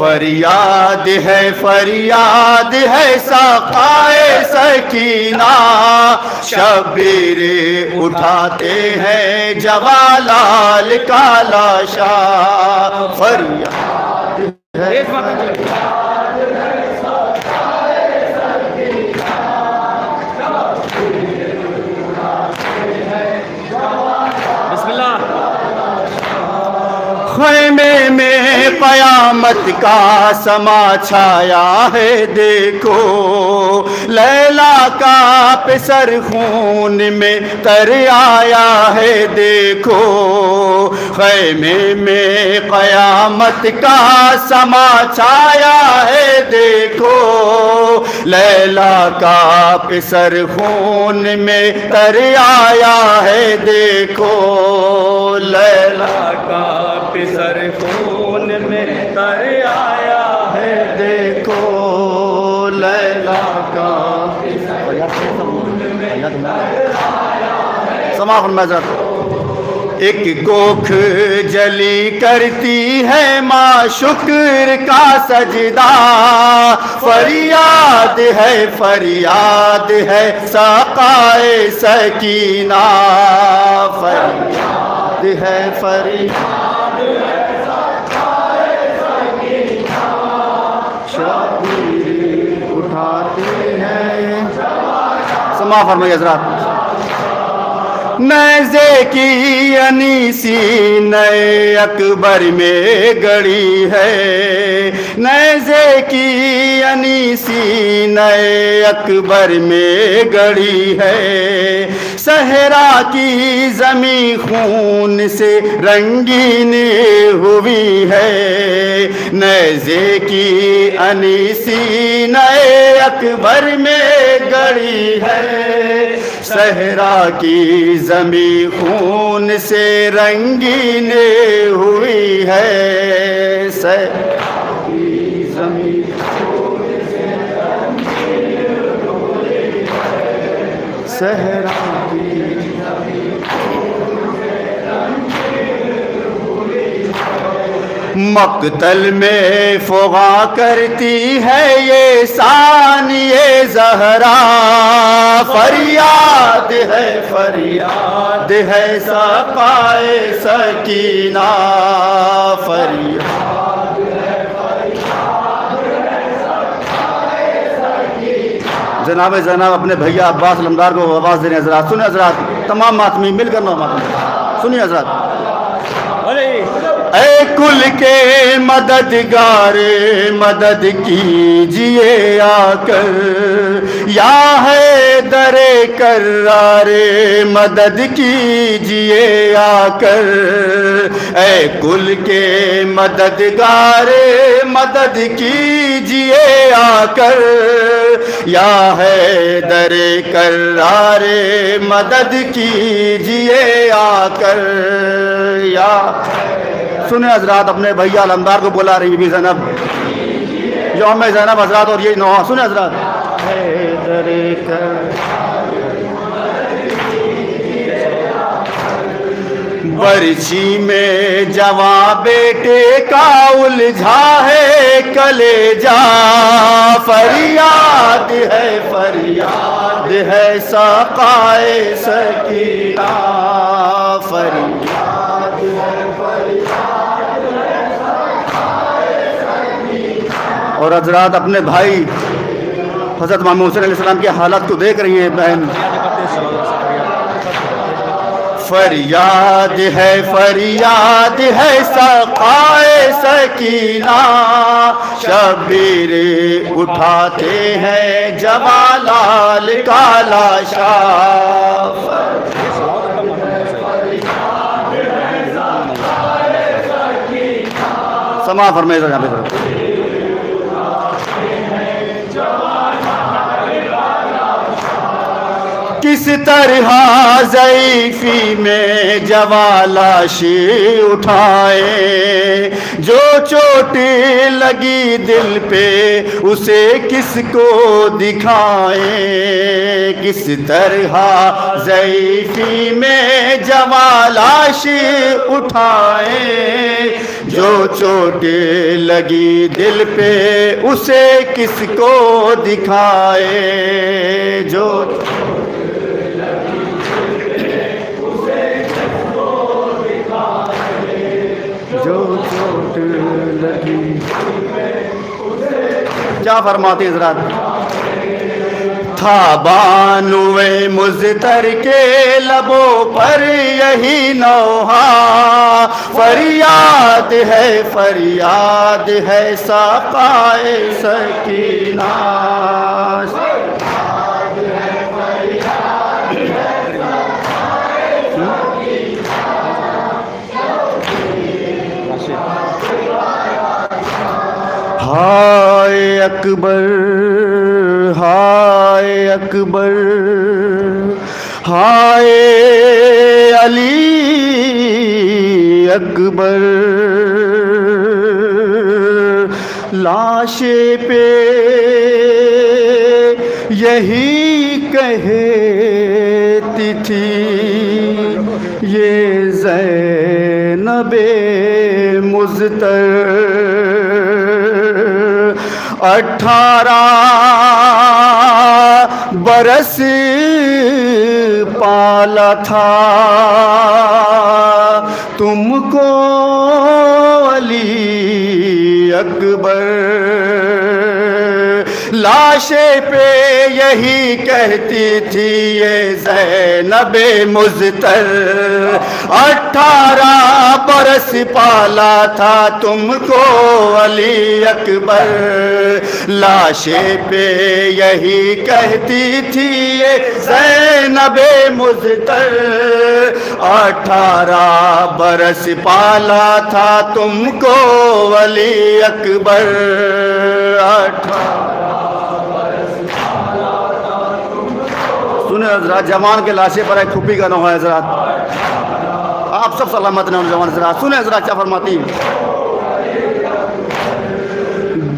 फरियाद है फरियाद है सकाए सकीना। शबीर उठाते हैं जवालाल काला शाह फरियाद है खैमे में कयामत का समा छाया है, देखो। लैला का पिसर खून में तर आया है, देखो। खैमे में कयामत का समा छाया है, देखो। लैला का पिसर खून में तर आया है, देखो। लैला का पिसर मजरत एक कोख जली करती है माँ शुक्र का सजदा। फरियाद है फरियाद है, सकाए सकीना। फरियाद है, फरियाद उठाते हैं। समा फरमाइए हजरात नैजे की अनीसी, नए अकबर में गड़ी है। नैजे की अनीसी, नए अकबर में गड़ी है। सहरा की जमी खून से रंगीन हुई है। नैजे की अनीसी नए अकबर में गड़ी है। सहरा की जमी खून से रंगीन हुई है। जमी सहरा मकतल में फुगा करती है ये ये जहरा। फरियाद है फरियाद है सकाए सकीना। फरियाद जनाब जनाब अपने भैया अब्बास लमदार को आवाज़ दे रहे हैं हजरात। सुने हजरात, तमाम आदमी मिलकर नो सुनिए हजरात। ऐ कुल के मददगार, मदद कीजिए आकर। या है दरे कर्रारे मदद कीजिए आकर। ऐ कुल के मददगार, मदद कीजिए आकर। या है दरे कर्रारे मदद कीजिए आकर। या सुने हजरात अपने भैया अलमदार को बुला रही भी जैनब जो योम जैनब हजरात और ये नौ सुने हजरात? बरछी में जवा बेटे का उलझा है कलेजा, फरियाद है फरियाद है, सकाए सकीना फरियाद है फरियाद और हजरात अपने भाई हज़रत मोहम्मद हुसैन सलाम की हालत को देख रही हैं बहन। फरियाद है फरियाद है सकाए सकीना। शबीर उठाते हैं जवालाल काला शाह समा फरमाइए यहाँ पे। किस तरह जईफी में जवालाशी उठाए। जो चोट लगी दिल पे, उसे किसको दिखाए? किस तरह जईफी में जवालाशी उठाए? जो चोट लगी दिल पे, उसे किसको दिखाए? जो क्या फरमाते हजरात था बानुए मुजतर के लबों पर यही नौहा। फरियाद है फरियाद है साकाए सकीना। हाय अकबर हाय अकबर हाय अली अकबर। लाशे पे यही कहती थी ये जैनबे मुजतर। अठारह बरस पाला था। तुमको अली अकबर लाशे पे यही कहती थी ये जैनबे मुजतर। अठारह बरस पाला था तुमको अली अकबर। लाशे पे यही कहती थी ये जैनबे मुजतर। अठारह बरस पाला था तुमको अली अकबर। अठारह हजरात जवान के लाशे पर एक खुपी का नो है हजरात। आप सब सलामत ने जवान हजरात। सुने हजरात क्या फरमाती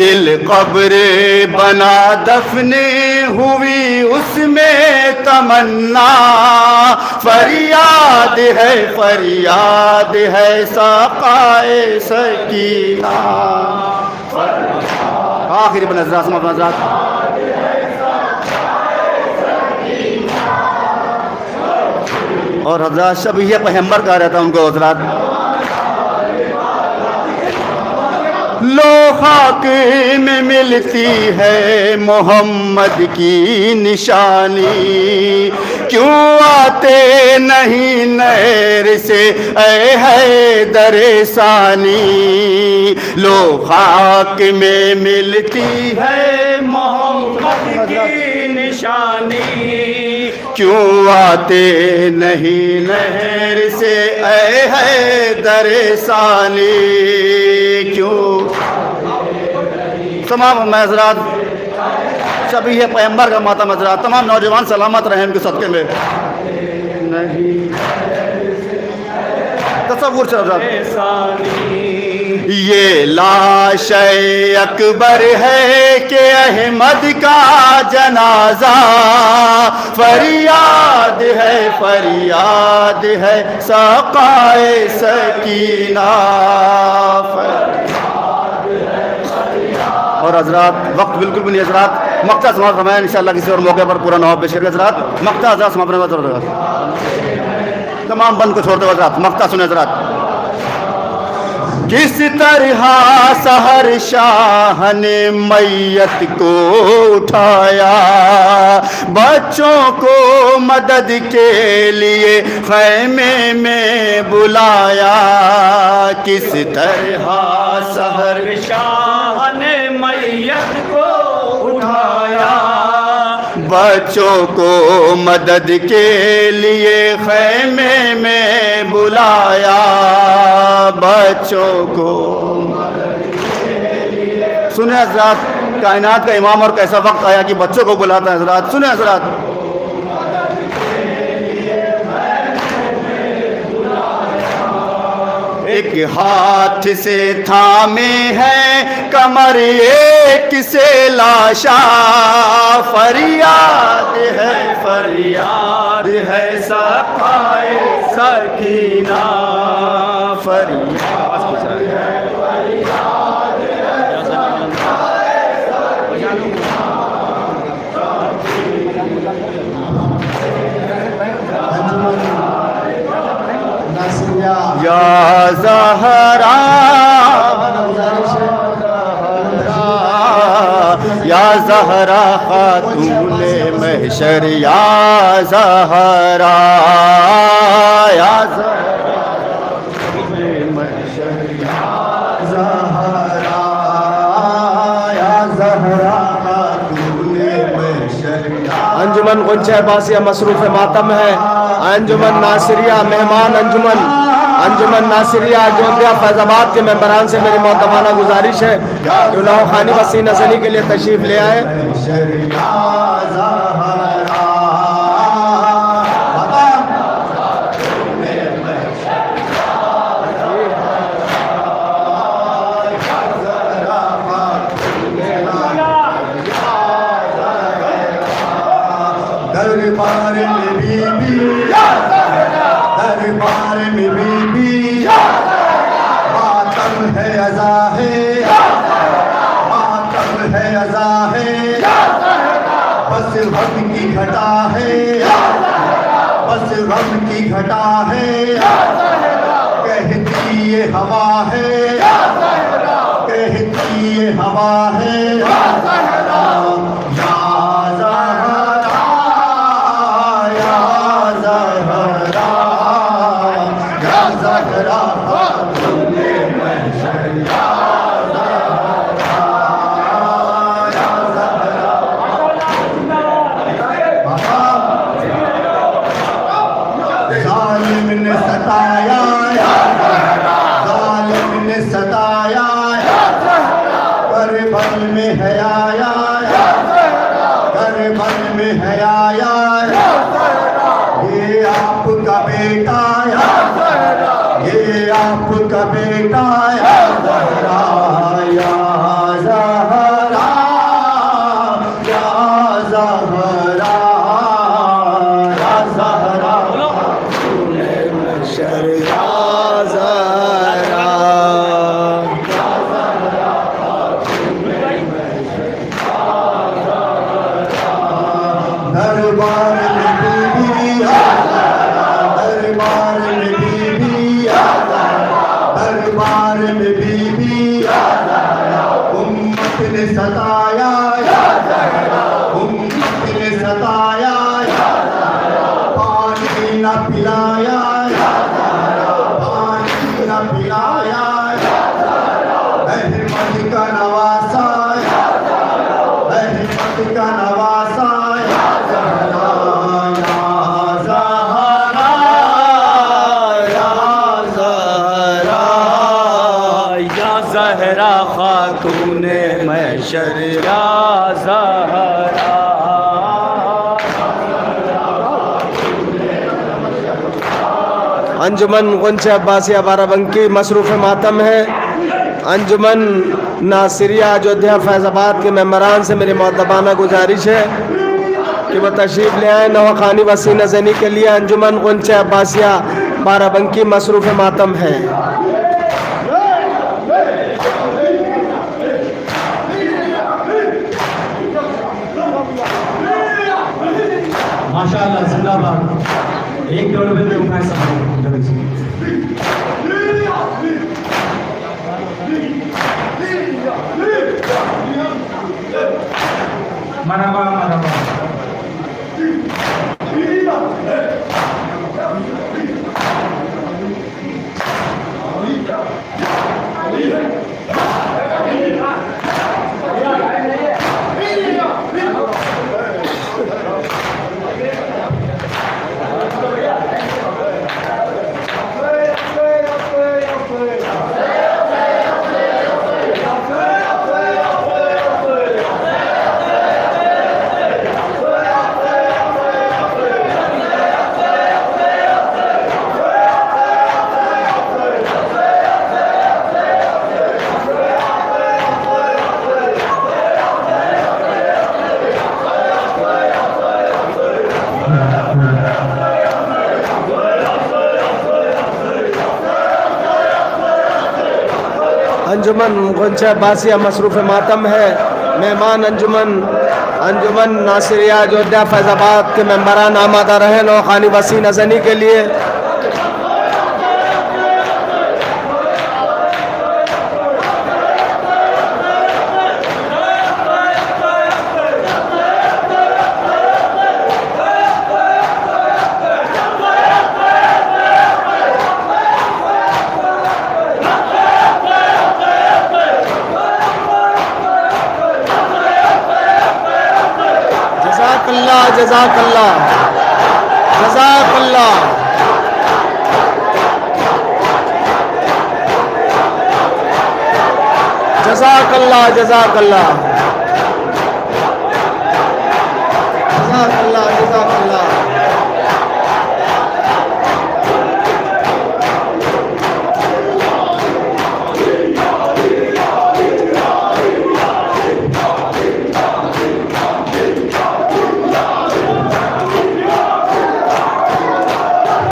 दिल कब्र बना दफने हुई उसमें तमन्ना। फरियाद है फरियाद है सकाए सकीना। आखिरी बनजरात नजरात और हज़रत सब ये पैम्बर का रहता उनको हजरात। लोहाक में मिलती है मोहम्मद की निशानी। क्यों आते नहीं नहर से? ऐ है दरेसानी। लोहाक में मिलती है मोहम्मद की निशानी। क्यों आते नहीं नहर से? ऐ है दरेसानी। क्यों? तमाम मजरात सभी है पैम्बर का माता मजरात तमाम नौजवान सलामत रहे उनके सदक़े में। तस्वुर ये लाश अकबर है के अहमद का जनाजा। फरियाद है फरियाद है, सकाए सकीना। और हजरात, वक्त बिल्कुल भी नहीं हजरात। मक्ता समाप्त फरमाया इंशाल्लाह किसी और मौके पर पूरा नवाब पेश हजरात मक्ता हजरात समाप्त तमाम बंद को छोड़ दो हजरात मक्ता सुने हजरात। किस तरह सहर शाह ने मैयत को उठाया, बच्चों को मदद के लिए खैमे में बुलाया। किस तरह सहर शाह ने मैयत को उठाया। बच्चों को मदद के लिए खैमे में बुलाया। बच्चों को सुने हजरात, कायनात का इमाम और कैसा वक्त आया कि बच्चों को बुलाता है हजरात? सुने हजरात। एक हाथ से थामे है कमर एक से लाशा। फरियाद है फरियाद है सफाए सकीना फरियाद। है जहरा खातून महशर या जहरा या अंजुमन गुंचा बासिया मसरूफ मातम है। अंजुमन नासिरिया मेहमान अंजुमन। अंजुमन नासिरिया अयोध्या फैजाबाद के मेम्बरान से मेरी मोतमाना गुजारिश है कि उन्होंने खानी वसी नजरी के लिए तशरीफ़ ले आए। दरबार दरबार में बीबी। मातम है अजा है। मातम है अजा है। बस रब की घटा है। बस रब की घटा है। कहती ये हवा है। कहती ये हवा है। आपका बेटा ये आपका बेटा या अंजुमन गुंचा बासिया बाराबंकी, मसरूफ मातम है। अंजुमन नासिरिया अयोध्या फैज़ाबाद के मेम्बरान से मेरी मोतबाना गुजारिश है कि वह तशरीफ़ ले आए नवाखानी वसी नजनी के लिए। अंजुमन गुंचा अब्बासिया बाराबंकी, मसरूफ मातम है। माशाल्लाह, जिंदाबाद। एक रुपए में उठाए सब Manaba, Manaba. अंजुमन गुंज बासिया मसरूफ़ मातम है। मेहमान अंजुमन अंजुमन नासिरिया अयोध्या फैज़ाबाद के मेम्बरान आमादा रहे नौखानी वसी नजनी के लिए। जजाकल्ला जजाकल्ला जजाकल्ला जजाकल्ला